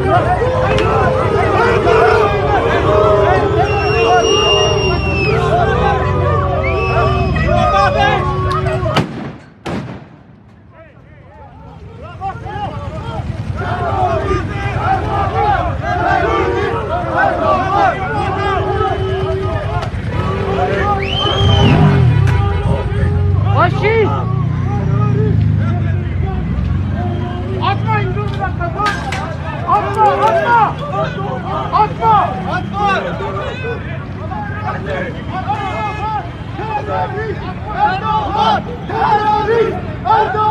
¡Vamos! Erdoğan! Terörist! Erdoğan!